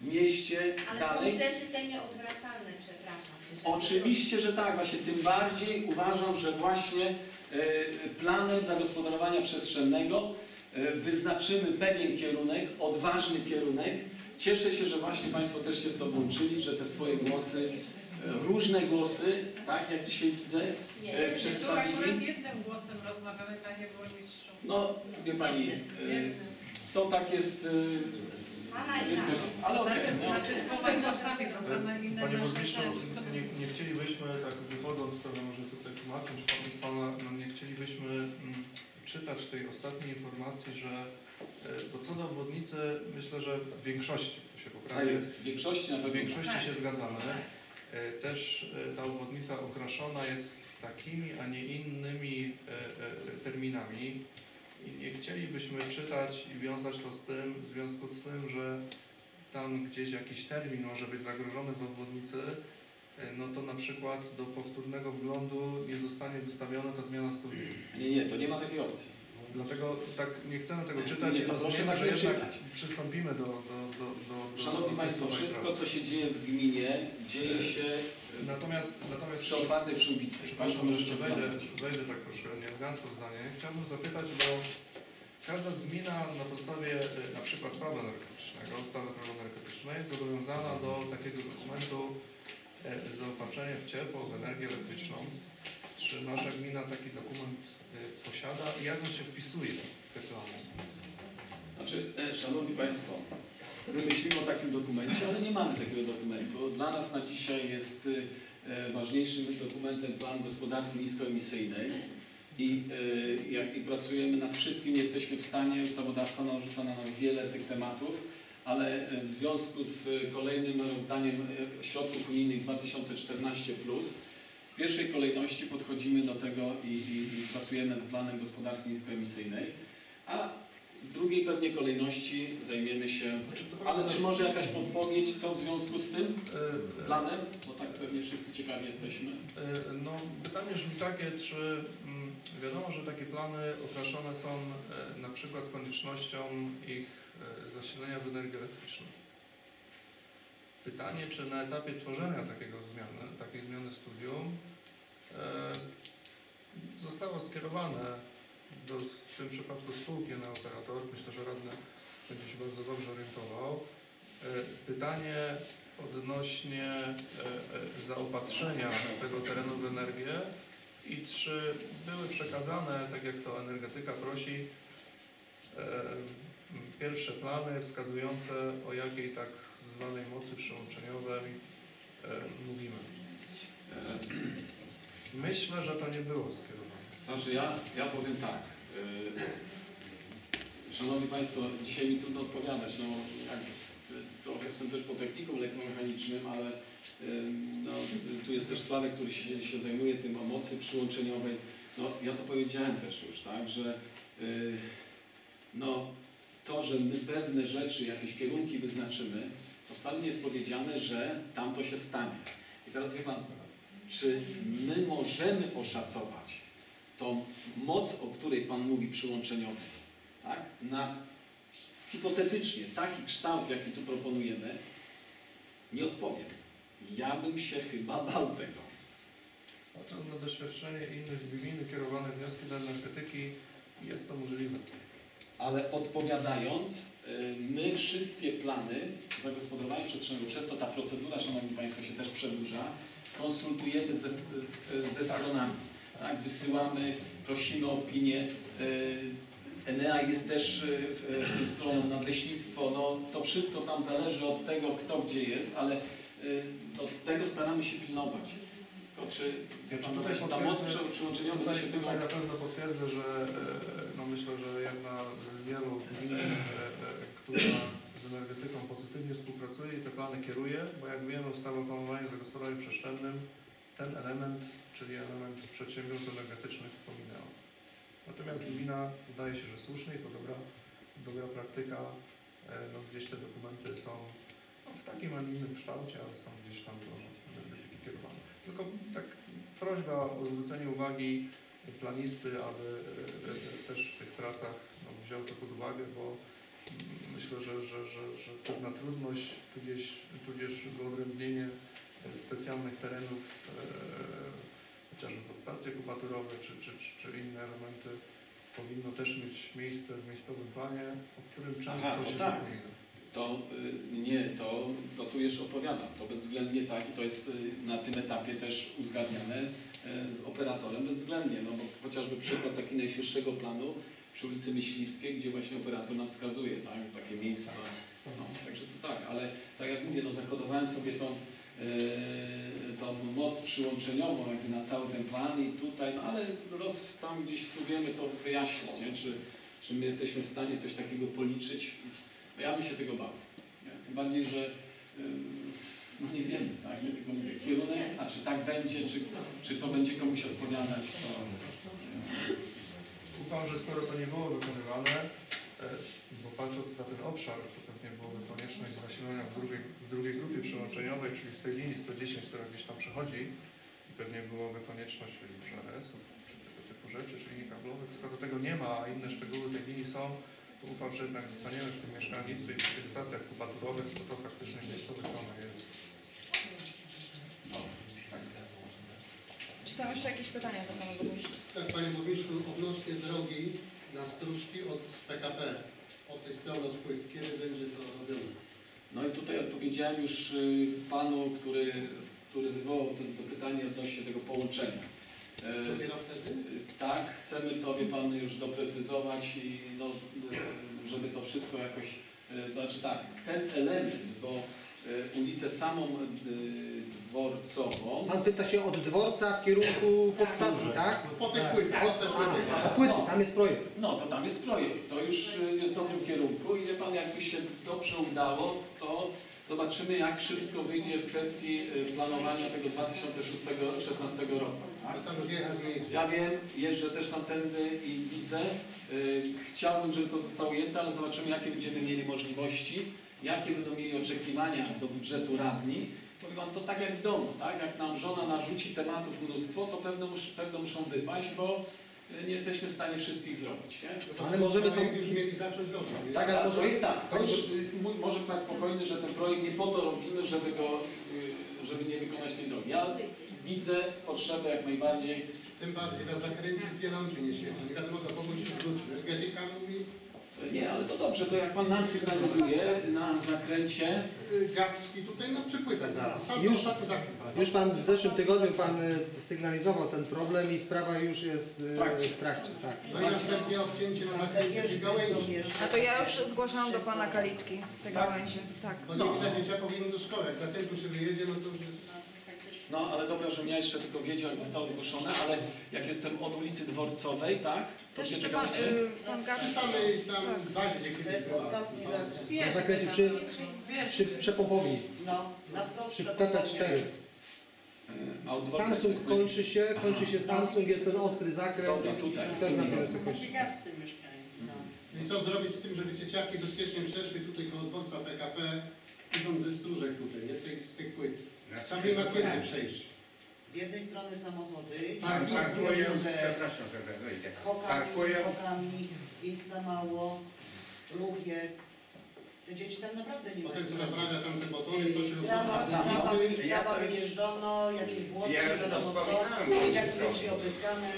mieście Ale dalej. są rzeczy te nieodwracalne, przepraszam. jeżeli- Oczywiście, że tak. Właśnie tym bardziej uważam, że właśnie e, planem zagospodarowania przestrzennego e, wyznaczymy pewien kierunek, odważny kierunek. Cieszę się, że właśnie Państwo też się w to włączyli, że te swoje głosy, e, różne głosy, tak jak dzisiaj widzę, Nie, e, przedstawili. akurat jednym głosem rozmawiamy, panie burmistrzu. No, wie Pani, e, Jednym. to tak jest, e, Ale no. znaczy inne Panie nasze burmistrzu, też. nie, nie chcielibyśmy, tak wychodząc, to może tutaj tłumacząc panu, pana, no nie chcielibyśmy mm, czytać tej ostatniej informacji, że e, bo co do obwodnicy, myślę, że w większości, tu się Tak poprawię, jest. W większości na w pewno. większości Tak. się zgadzamy. Tak. E, Też e, ta obwodnica okraszona jest takimi, a nie innymi e, e, terminami. I nie chcielibyśmy czytać i wiązać to z tym, w związku z tym, że tam gdzieś jakiś termin może być zagrożony w obwodnicy, e, no to na przykład do powtórnego wglądu nie zostanie wystawiona ta zmiana studium. Nie, nie, to nie ma takiej opcji. Dlatego tak nie chcemy tego czytać Nie, to proszę tak nie jednak czytać. przystąpimy do, do, do, do, do Szanowni do Państwo, wszystko co się dzieje w gminie, dzieje się Natomiast, natomiast przy otwartej przyłbicy. Państwo Przepraszam, możecie że wejdę, wejdę tak troszkę nieelegancko zdanie. Chciałbym zapytać, bo każda z gmina na podstawie y, na przykład prawa energetycznego, ustawy prawa energetyczne jest zobowiązana do takiego dokumentu y, zaopatrzenia w ciepło, w energię elektryczną. Czy nasza gmina taki dokument y, posiada i jak on się wpisuje w te plany? Znaczy, e, Szanowni Państwo, my myślimy o takim dokumencie, ale nie mamy takiego dokumentu. Dla nas na dzisiaj jest e, ważniejszym dokumentem plan gospodarki niskoemisyjnej i, e, jak, i pracujemy nad wszystkim, jesteśmy w stanie, ustawodawca narzuca na nas wiele tych tematów, ale e, w związku z kolejnym rozdaniem środków unijnych 2014 w pierwszej kolejności podchodzimy do tego i, i, i pracujemy nad planem gospodarki niskoemisyjnej, a w drugiej pewnie kolejności zajmiemy się. Ale czy może jakaś podpowiedź, co w związku z tym Y, planem? Bo tak pewnie wszyscy ciekawi jesteśmy. E, No, pytanie brzmi takie, czy mm, wiadomo, że takie plany okraszone są e, na przykład koniecznością ich e, zasilenia w energię elektryczną. Pytanie, czy na etapie tworzenia takiego zmiany, takiej zmiany studium e, zostało skierowane do, w tym przypadku spółki na operator, myślę, że radny będzie się bardzo dobrze orientował. E, Pytanie odnośnie e, e, zaopatrzenia tego terenu w energię i czy były przekazane, tak jak to energetyka prosi, pierwsze plany wskazujące o jakiej tak zwanej mocy przyłączeniowej mówimy. Myślę, że to nie było skierowane. Znaczy ja, ja powiem tak. Y, Szanowni Państwo, dzisiaj mi trudno odpowiadać. No, jak, trochę jestem też po technikum elektromechanicznym, ale y, no, tu jest też Sławek, który się, się zajmuje tym o mocy przyłączeniowej. No, ja to powiedziałem też już, tak, że y, no, to, że my pewne rzeczy, jakieś kierunki wyznaczymy, to wcale nie jest powiedziane, że tam to się stanie. I teraz wie Pan, czy my możemy oszacować tą moc, o której Pan mówi, przyłączeniowej, tak? na hipotetycznie taki kształt, jaki tu proponujemy, nie odpowiem. Ja bym się chyba bał tego. Patrząc na doświadczenie innych gmin, kierowane wnioski do energetyki, jest to możliwe. Ale odpowiadając, y, my wszystkie plany zagospodarowania przestrzennego, przez to ta procedura, Szanowni Państwo, się też przedłuża, konsultujemy ze, z- ze stronami. Tak? Wysyłamy, prosimy o opinię. y, Enea jest też y, w, w tym stroną, nadleśnictwo. No, to wszystko tam zależy od tego, kto gdzie jest, ale od tego staramy się pilnować. Tylko czy wie pan, Tutaj ta moc przyłączeniowa Tutaj, się tego... tutaj na pewno potwierdzę, że e, no myślę, że jedna z wielu gmin, e, e, która z energetyką pozytywnie współpracuje i te plany kieruje, bo jak wiemy ustawa o planowaniu i zagospodarowaniu przestrzennym ten element, czyli element przedsiębiorstw energetycznych pominęła. Natomiast gmina wydaje się, że słusznie i to dobra, dobra praktyka, e, no gdzieś te dokumenty są no, w takim, a innym kształcie, ale są gdzieś tam do energetyki kierowane. Tylko tak prośba o zwrócenie uwagi planisty, aby e, e, też w tych pracach no, wziął to pod uwagę, bo mm, myślę, że, że, że, że pewna trudność, tudzież, tudzież wyodrębnienie specjalnych terenów, e, chociażby podstacje kubaturowe czy, czy, czy, inne elementy powinno też mieć miejsce w miejscowym planie, o którym często Aha, to się tak. zapomina. To y, nie, to, to tu już opowiadam. To bezwzględnie tak i to jest y, na tym etapie też uzgadniane y, z operatorem bezwzględnie. No bo chociażby przykład taki najświeższego planu przy ulicy Myśliwskiej, gdzie właśnie operator nam wskazuje tak, takie miejsca. No, także to tak, ale tak jak mówię, no zakodowałem sobie tą, tą moc przyłączeniową jakby na cały ten plan i tutaj, no ale roz, tam gdzieś spróbujemy to wyjaśnić, nie? Czy, czy my jesteśmy w stanie coś takiego policzyć. No ja bym się tego bał. Nie? Tym bardziej, że ym, no nie wiemy, tak? Ja tylko mówię, kierunek, a czy tak będzie, czy, czy to będzie komuś odpowiadać, to, Ufam, że skoro to nie było wykonywane, e, bo patrząc na ten obszar, konieczność zasilania w drugiej, w drugiej grupie przyłączeniowej, czyli z tej linii 110, która gdzieś tam przechodzi i pewnie byłoby konieczność już RS-ów, czy tego typu rzeczy, czy linii kablowych. Skoro tego nie ma, a inne szczegóły tej linii są, to ufam, że jednak zostaniemy w tym mieszkalnictwie i przy tych stacjach kubaturowych, bo to faktycznie w miejscowych planach jest. Czy są jeszcze jakieś pytania do Pana Burmistrza? Tak, Panie Burmistrzu, odnośnie drogi na Stróżki od PKP, od tej strony od płyt, kiedy będzie to robione? No i tutaj odpowiedziałem już y, panu, który, który wywołał to, to pytanie odnośnie tego połączenia. E, Dopiero wtedy? Tak, chcemy to, wie pan, już doprecyzować i no, żeby to wszystko jakoś, y, znaczy tak, ten element, bo y, ulicę samą dworcową, Pan pyta się od dworca w kierunku podstacji, tak? Po tych płytach, pod te płyty. A, płyty, tam jest projekt. no to tam jest projekt, to już y, jest w dobrym kierunku i wie pan, jakby się dobrze udało, to zobaczymy jak wszystko wyjdzie w kwestii y, planowania tego 2016 roku. Tak? Tam już jechać nie jedzie. Ja wiem, jeżdżę też tamtędy i widzę. y, Chciałbym, żeby to zostało ujęte, ale zobaczymy, jakie będziemy mieli możliwości, jakie będą mieli oczekiwania do budżetu radni. Powiem Wam, to tak jak w domu, tak? Jak nam żona narzuci tematów mnóstwo, to pewne, mus, pewne muszą wypaść, bo y, nie jesteśmy w stanie wszystkich zrobić. Nie? Ale możemy to... już mieli zacząć robić. Tak, ale A może... projekt tak, to już y, mój- może być Pan spokojny, że ten projekt nie po to robimy, żeby go, y, żeby nie wykonać tej drogi. Ja widzę potrzebę jak najbardziej. Tym bardziej na zakręcie dwie lampy nie świecą. Nie wiadomo, to komuś się zwróci. Energetyka mówi, Nie, ale to dobrze, to jak Pan nam sygnalizuje na zakręcie, Gapski tutaj na przypłytach zaraz. Sam Już- już, ostatni zakręt. Już pan w zeszłym tygodniu pan y, sygnalizował ten problem i sprawa już jest y, W trakcie. w trakcie tak. No i następnie obcięcie na zakręcie gałęzi. A to ja już zgłaszałam do pana Kalitki te gałęzie. Tak. Bo nie widać, dzieciak powinien do szkoły. Jak tu się wyjedzie, no to już jest... no ale dobra, że ja jeszcze tylko wiedział jak zostało zgłoszone, ale jak jestem od ulicy Dworcowej, tak? To Też gałęzie? y, pan Przy Gawin samej tam bazie, gdzie kiedyś była. Wiesz, Na zakręcie przy, przy przepompowni, No, na wprost przy trzeba PP4. A od dworca Samsung jest kończy się, kończy się Samsung, jest ten ostry zakręt Dobra, tutaj. też na tyle sobie kończy. I co zrobić z tym, żeby dzieciaki bezpiecznie przeszły tutaj koło dworca PKP, idąc ze stróżek tutaj, nie z tych, z tych płyt. Tam nie ma kiedy przejść. Z jednej strony samochody, Tak, ulice przepraszam, że wejdę. z hokami, Parkuję, z miejsca mało, ruch jest. Te dzieci tam naprawdę nie Potem co mają. naprawia tam te motory, co się Trawa, rozwala trawa, na ulicy. trawa wyjeżdżono, jakieś błoto, Ja nie już wiadomo co, rozpominałem. dzieciaki już się opryskane.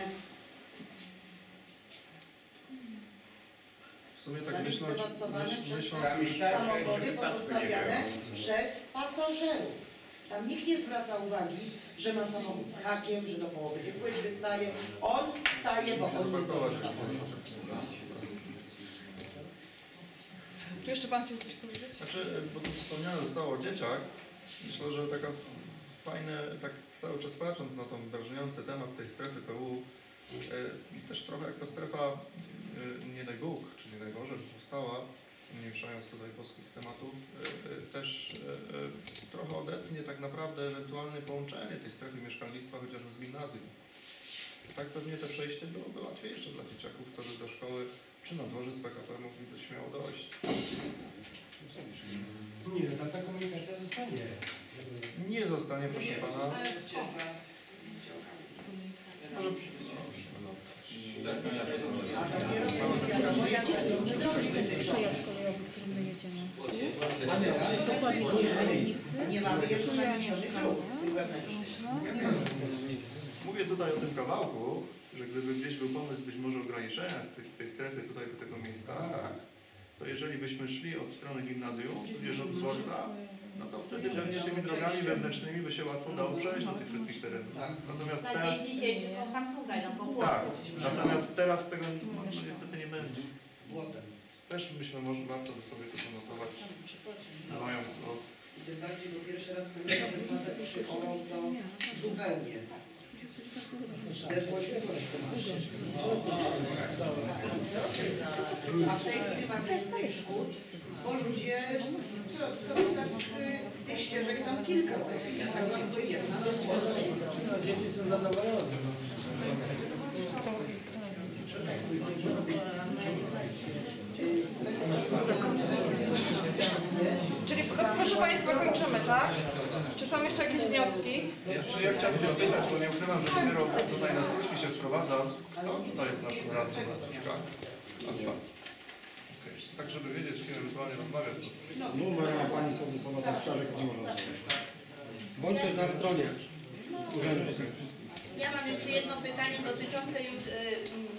W sumie tak Tam jest myśląc, zdewastowane myśl, przez myśląc, Tam już tak, samochody że wypadku nie pozostawiane przez pasażerów. Tam nikt nie zwraca uwagi, że ma samochód z hakiem, że do połowy nie płeć wystaje. On staje, bo on nie zdąży na poziom. Tu jeszcze pan chciał coś powiedzieć? Znaczy, bo tu wspomniane zostało o dzieciach, myślę, że taka fajne, tak cały czas patrząc na tą drażniący temat tej strefy PU, e, też trochę jak ta strefa, e, nie daj Bóg, czy nie daj Boże, powstała, nie mieszając tutaj polskich tematów, e, e, też e, trochę odetnie tak naprawdę ewentualne połączenie tej strefy mieszkalnictwa chociażby z gimnazjum. Tak pewnie to przejście byłoby łatwiejsze dla dzieciaków, co by do szkoły czy na dworze z PKP mogliby śmiało dojść. Nie, no tam ta komunikacja zostanie. Nie zostanie, proszę pana. Może A dopiero będzie wiadomo, jak będą dróg tych wewnętrznych. Mówię tutaj o tym kawałku, że gdyby gdzieś był pomysł być może ograniczenia z tej, tej strefy tutaj do tego miejsca, tak, to jeżeli byśmy szli od strony gimnazjum, tudzież od dworca, no to wtedy pewnie tymi drogami wewnętrznymi by się łatwo dało przejść do tych wszystkich terenów. Natomiast teraz, no tak, natomiast teraz tego no, no, niestety nie będzie. Błotem. Też myślę, może warto by sobie to zanotować, mając o Tym bardziej, bo pierwszy raz pamiętam, że facet przychował to zupełnie. Ze złośliwością. A w tej chwili ma więcej szkód, bo ludzie sobie tak tych ścieżek tam kilka a tak mam tylko jedna. Dzieci są zadowolone. Czyli pro- proszę Państwa, kończymy, tak? Czy są jeszcze jakieś wnioski? Jeszcze ja chciałbym zapytać, bo nie ukrywam, że dopiero tutaj na Stróżki się wprowadza. Kto tutaj jest naszym radcą na pan. Okej, Tak, żeby wiedzieć, z kim ewentualnie rozmawiać. Numer ma Pani sobie słowa powtarzać, gdzie można Bądź też na stronie urzędu. Ja mam jeszcze jedno pytanie dotyczące już, y,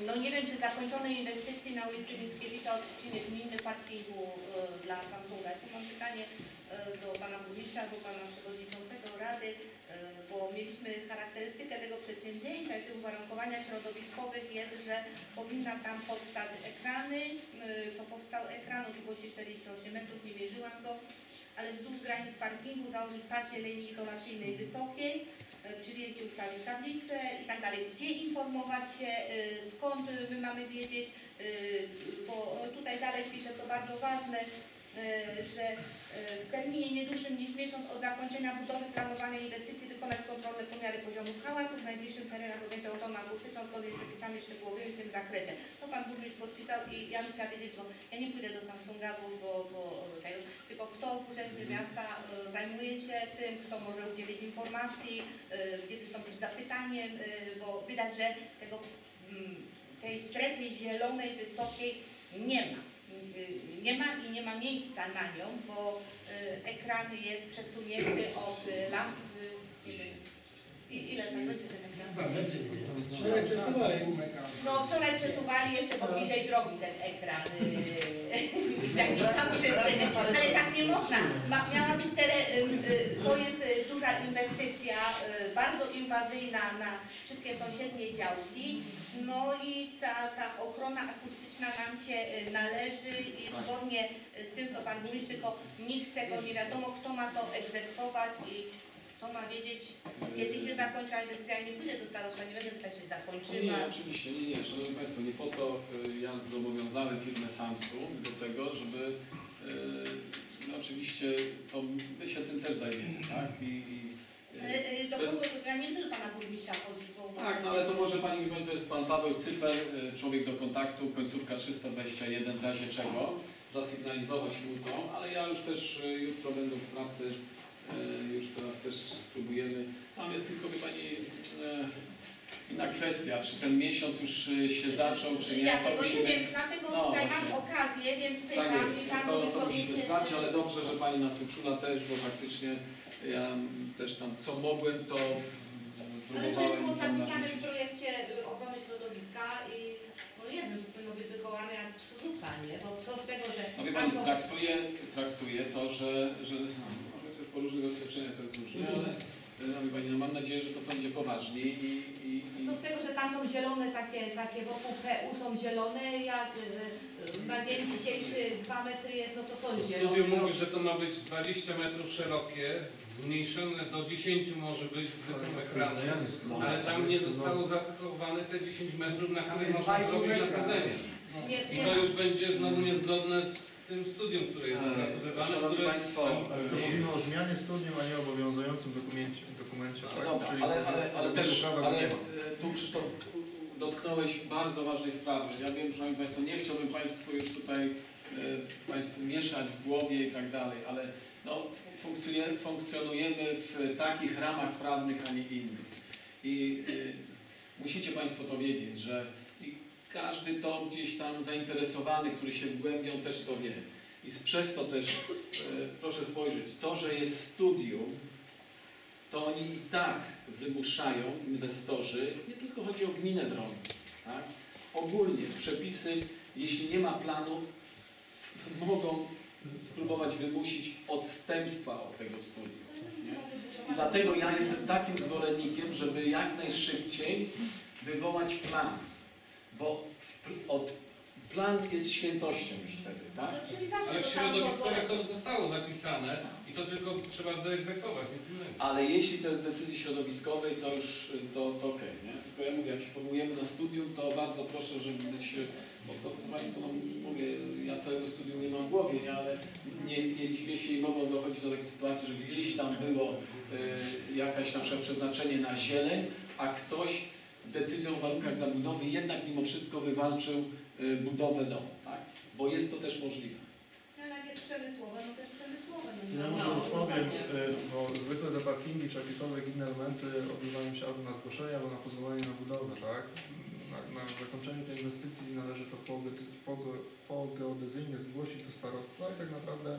no nie wiem czy zakończonej inwestycji na ulicy Mickiewicza odcinie gminy parkingu y, dla Samsunga. Tu mam pytanie y, do Pana Burmistrza, do Pana Przewodniczącego Rady, bo mieliśmy charakterystykę tego przedsięwzięcia i tych uwarunkowaniach środowiskowych jest, że powinna tam powstać ekrany, co powstał ekran o długości 48 metrów, nie mierzyłam go, ale wzdłuż granic parkingu założyć parcie linii izolacyjnej wysokiej, e, przy wjeździe ustawić tablicę i tak dalej. Gdzie informować się, e, skąd my mamy wiedzieć, e, bo tutaj dalej pisze, to bardzo ważne, że e, w terminie nie dłuższym niż miesiąc od zakończenia budowy planowanej inwestycji wykonać kontrolne pomiary poziomów hałasu w najbliższych terenach objętych ochroną akustyczną zgodnie z przepisami szczegółowymi w tym zakresie. To Pan Burmistrz podpisał i ja bym chciała wiedzieć, bo ja nie pójdę do Samsunga, bo, bo, bo tego, tylko kto w Urzędzie Miasta e, zajmuje się tym, kto może udzielić informacji, gdzie wystąpić z zapytaniem, bo widać, że tego, mm, tej strefy zielonej, wysokiej nie ma. Y, Nie ma i nie ma miejsca na nią, bo y, ekran jest przesunięty od y, lamp y, nie wiem, I, ile tam będzie ten ekran? Metry. Wczoraj przesuwali. No wczoraj przesuwali jeszcze go bliżej drogi ten ekran. Z jakiejś tam przyczyny. Ale tak nie można. Ma, miała być y, y, to jest y, duża inwestycja, y, bardzo inwazyjna na wszystkie sąsiednie działki. No i ta, ta ochrona akustyczna nam się y, należy i zgodnie z tym, co Pan mówi, tylko nikt tego nie wiadomo, kto ma to egzekwować i kto ma wiedzieć, kiedy się zakończy inwestycja. Ja nie pójdę do starostwa, nie będę pytać, czy zakończyła. nie, oczywiście, nie, nie, Szanowni Państwo, nie po to y, ja zobowiązałem firmę Samsung do tego, żeby y, no oczywiście to my się tym też zajmiemy, tak? I, do to jest- kogo, ja nie wiem, do pana burmistrza chodzi, bo... Tak, no ale to może Pani mi powiedzieć, to jest Pan Paweł Cyper, y, człowiek do kontaktu, końcówka 321, w razie czego, zasygnalizować mu to, ale ja już też y, jutro będąc w pracy, y, już teraz też spróbujemy. Tam jest tylko, wie Pani, y, inna kwestia, czy ten miesiąc już y, się zaczął, czy nie, ja to tego nie musimy... wiem, dlatego No, tutaj właśnie. mam okazję, więc Tak pytam jest, i pan to, to musimy powie, sprawdzić, ale dobrze, że Pani nas uczula też, bo faktycznie ja też tam co mogłem, to Ale to próbowałem było zapisane w projekcie y, ochrony środowiska i no nie wiem, powinno być wywołane jak psuzuka, nie? Bo co z tego, że No wie pan Pani, to- traktuje, traktuje to, że, że no, może też po różnych doświadczeniach to jest różnie, ale no, Pani, no, mam nadzieję, że to będzie poważni i, i, i Co z tego, że tam są zielone takie, takie wokół PU są zielone, jak y, y, na dzień dzisiejszy dwa metry jest, no to są W zielone. studiu mówi, że to ma być 20 metrów szerokie, zmniejszone do 10 może być wysoką ekrany, ale tam nie zostało zachowane te 10 metrów, na których można zrobić nasadzenie. Nie, I to już będzie znowu niezgodne z tym studium, które jest opracowywane, Szanowni które Państwo, To mówimy o zmianie studium, a nie obowiązującym dokumencie. dokumencie No tak? dobra, Czyli ale, ale, ale też, ale e, tu Krzysztof dotknąłeś bardzo ważnej sprawy. Ja wiem, Szanowni Państwo, nie chciałbym Państwu już tutaj e, Państwu mieszać w głowie i tak dalej, ale no, funkcjonujemy, funkcjonujemy w takich ramach prawnych, a nie innych. I e, musicie Państwo to wiedzieć, że każdy to gdzieś tam zainteresowany, który się wgłębią, też to wie. I przez to też, e, proszę spojrzeć, to, że jest studium, to oni i tak wymuszają, inwestorzy, nie tylko chodzi o gminę Wrony, tak? ogólnie przepisy, jeśli nie ma planu, mogą spróbować wymusić odstępstwa od tego studium. Nie? Dlatego ja jestem takim zwolennikiem, żeby jak najszybciej wywołać plan, bo w, od, plan jest świętością już wtedy, tak? No, czyli zawsze Ale w było- to zostało zapisane i to tylko trzeba wyegzekwować, nic innego. Ale jeśli to jest decyzji środowiskowej, to już to, to okej, nie? Tylko ja mówię, jak się powołujemy na studium, to bardzo proszę, żeby być, y, bo to co Państwu no, mówię, ja całego studium nie mam w głowie, nie? ale nie, nie dziwię się i mogą dochodzić do takiej sytuacji, że gdzieś tam było y, jakaś na przykład przeznaczenie na zieleń, a ktoś decyzją o warunkach zabudowy jednak mimo wszystko wywalczył y, budowę domu, tak? Bo jest to też możliwe. No, jak jest przemysłowe, no to jest przemysłowe. No, Ja może odpowiem, y, bo zwykle te parkingi czy jakiekolwiek inne elementy odbywają się albo na zgłoszenie, albo na pozwolenie na budowę, tak? Na, na zakończeniu tej inwestycji należy to poge- poge- pogeodezyjnie zgłosić do starostwa i tak naprawdę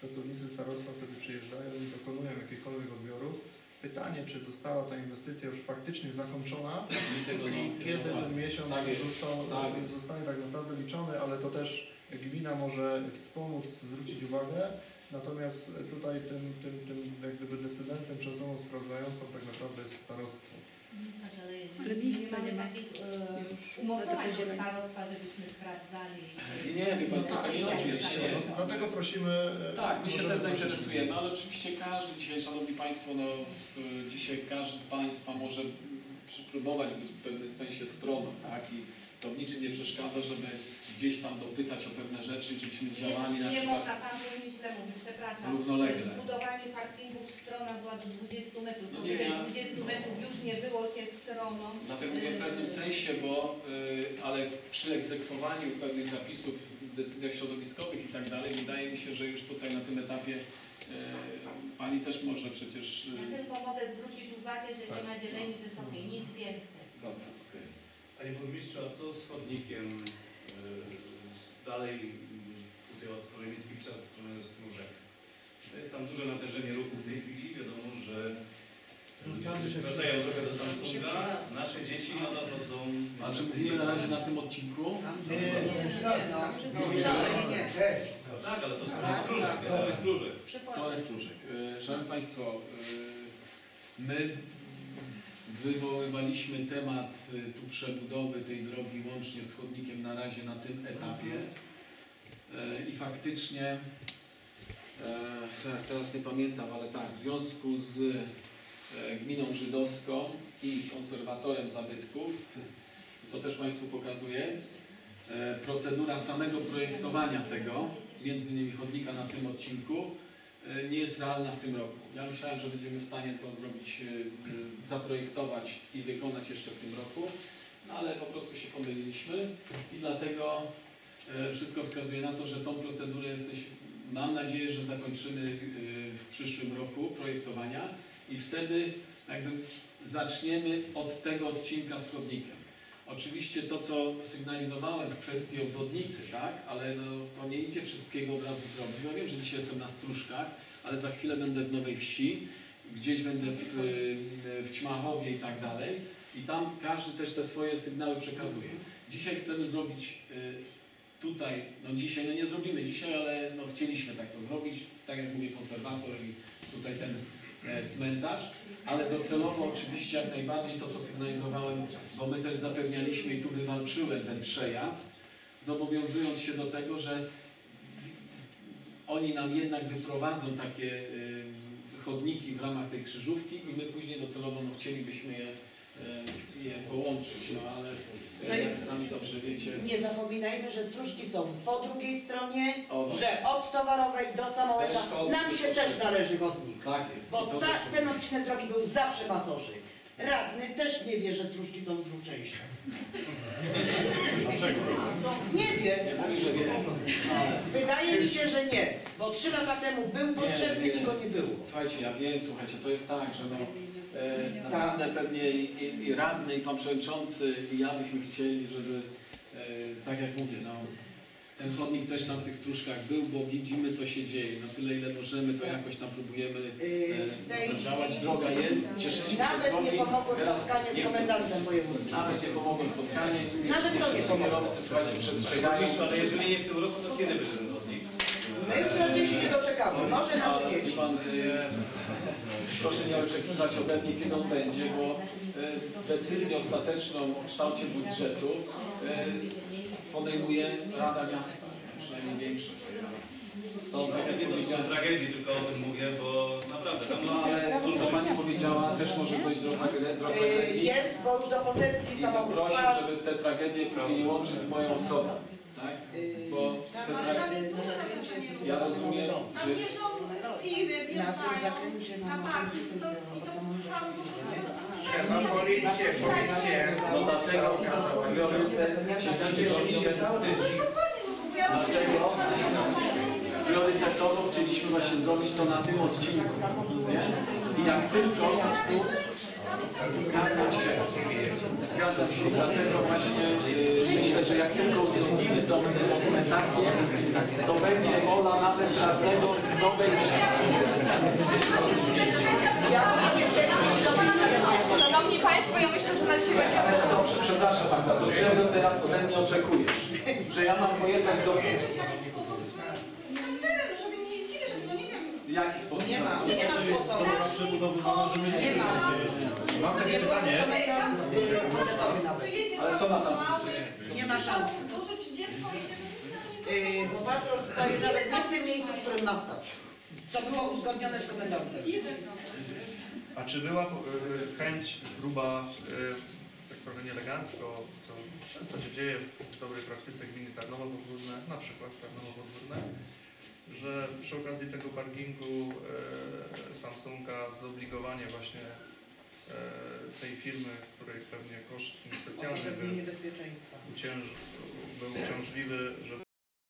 pracownicy starostwa wtedy przyjeżdżają i dokonują jakichkolwiek odbiorów. Pytanie, czy została ta inwestycja już faktycznie zakończona I tego i nie- kiedy ten miesiąc Tak jest. został, Tak zostanie tak naprawdę liczony, ale to też gmina może wspomóc, zwrócić uwagę. Natomiast tutaj tym, tym, tym jak gdyby decydentem osobą sprawdzającą tak naprawdę jest starostwo. Tak, ale Ale nie miejsca mamy nie ma. takich e, umocowań do starostwa, żebyśmy sprawdzali. Nie, nie, wie Pan co, Tak, nie, no, oczywiście nie. no, Dlatego prosimy. e, Tak, my się też zainteresujemy, ale oczywiście każdy dzisiaj, Szanowni Państwo, no, y, dzisiaj każdy z Państwa może spróbować być w pewnym sensie stroną, tak? I to w niczym nie przeszkadza, żeby gdzieś tam dopytać o pewne rzeczy, żebyśmy działali na Nie, nie przykład. można, Pan burmistrz źle mówi, przepraszam. Równolegle. Budowanie parkingów w stronach była do 20 metrów. No No nie, ja- 20 metrów już nie było cię stroną. Dlatego mówię w pewnym sensie, bo y, ale w, przy egzekwowaniu pewnych zapisów w decyzjach środowiskowych i tak dalej, wydaje mi się, że już tutaj na tym etapie y, Pani też może przecież... y, Ja tylko mogę zwrócić uwagę, że nie Tak. ma zieleni wysokiej, nic więcej. Dobra. Panie burmistrzu, a co z chodnikiem e, dalej m, tutaj od strony Mickiewicza, od strony Stróżek? To jest tam duże natężenie ruchu w tej chwili. Wiadomo, że ludzie sobie wracają drogę do Samsunga, nasze dzieci nadal chodzą... A czy mówimy na razie na tym odcinku? Nie, nie, nie. Tak, ale to jest stróżek, to jest stróżek. To jest Stróżek. E, Szanowni Państwo, my wywoływaliśmy temat e, tu przebudowy tej drogi łącznie z chodnikiem na razie na tym etapie. E, i faktycznie, e, teraz nie pamiętam, ale tak, w związku z e, gminą żydowską i konserwatorem zabytków, to też Państwu pokazuję, procedura samego projektowania tego, między innymi chodnika na tym odcinku, nie jest realna w tym roku. Ja myślałem, że będziemy w stanie to zrobić, e, e, zaprojektować i wykonać jeszcze w tym roku, no ale po prostu się pomyliliśmy i dlatego e, wszystko wskazuje na to, że tą procedurę jesteś, mam nadzieję, że zakończymy e, w przyszłym roku projektowania i wtedy jakby zaczniemy od tego odcinka z chodnikiem. Oczywiście to, co sygnalizowałem w kwestii obwodnicy, tak, ale no, to nie idzie wszystkiego od razu zrobić. Ja wiem, że dzisiaj jestem na Stróżkach, ale za chwilę będę w Nowej Wsi, gdzieś będę w, w Ćmachowie i tak dalej. I tam każdy też te swoje sygnały przekazuje. Dzisiaj chcemy zrobić y, tutaj, no dzisiaj, no nie zrobimy dzisiaj, ale no chcieliśmy tak to zrobić, tak jak mówię, konserwator i tutaj ten cmentarz, ale docelowo oczywiście jak najbardziej to, co sygnalizowałem, bo my też zapewnialiśmy i tu wywalczyłem ten przejazd, zobowiązując się do tego, że oni nam jednak wyprowadzą takie chodniki w ramach tej krzyżówki i my później docelowo no, chcielibyśmy je, je połączyć, no ale No jak sami dobrze wiecie, Nie zapominajmy, że stróżki są po drugiej stronie, O, że od towarowej do samochodu nam się też należy chodnik. tak jest. Bo ta, ten odcinek drogi był zawsze macoszy. Radny też nie wie, że stróżki są w dwóch częściach. Dlaczego? No, nie wie. Że wie. Wydaje mi się, że nie. Bo trzy lata temu był potrzebny nie. i go nie było. Słuchajcie, ja wiem, słuchajcie, to jest tak, że no, e, naprawdę pewnie i, i, i radny, i pan przewodniczący, i ja byśmy chcieli, żeby, e, tak jak mówię, no, ten chodnik też na tych stróżkach był, bo widzimy, co się dzieje. Na tyle, ile możemy, to jakoś tam próbujemy w e, zadziałać. Droga jest, cieszymy się z Nawet drogi. nie pomogło Teraz spotkanie z komendantem wojewódzkim. Nawet nie pomogło spotkanie. Nawet nie to nie pomogło. słuchajcie, przestrzegają. Ale jeżeli nie w tym roku, to kiedy będzie ten chodnik? My już na dzieci nie doczekamy. Może nasze dzieci. E, proszę nie oczekiwać ode mnie, kiedy on będzie, bo e, decyzję ostateczną o kształcie budżetu e, podejmuje Rada Miasta, przynajmniej większość. Stąd, tak jak Nie dość tragedii, tylko o tym mówię, bo naprawdę tam no, ale to, co Pani powiedziała, też może dojść do trage- do Yy, tragedii. Jest, bo już do posesji I samochód proszę, żeby te tragedie później nie łączyć z moją osobą. Tak? Bo te Ale tam tragedie, jest duże ja rozumiem, Tam że jeżdżą tiry, wjeżdżają na na parking to, i to tam po prostu Trzeba policję, policję. no dlatego priorytet chcieliśmy Dlatego priorytetowo chcieliśmy właśnie zrobić to na tym odcinku. Nie? I jak tylko zgadzam się, zgadzam się, dlatego właśnie y, myślę, że jak tylko uwzględnimy tą dokumentację, to będzie wola nawet radnego z nowej Szanowni Państwo, ja myślę, że na dzisiaj będziemy... Dobrze, przepraszam Magda, to czego teraz ode mnie oczekujesz? Że ja mam pojechać do... Włączyć w jakiś sposób na teren, żeby nie jeździli, żeby no nie wiem, W jaki sposób? Nie ma, nie ma sposobu. Nie ma. Mam takie pytanie. Ale co ma tam? Nie ma szans. dorzuć dziecko i Yy, Bo patrol staje nawet nie w tym miejscu, w którym ma stać. Co było uzgodnione z komendantem. A czy była e, chęć, próba, tak trochę nieelegancko, co często się dzieje w dobrej praktyce gminy Tarnowo Podgórne, na przykład Tarnowo Podgórne, że przy okazji tego parkingu e, Samsunga zobligowanie właśnie e, tej firmy, której pewnie koszt specjalny był, ucięż, był uciążliwy, żeby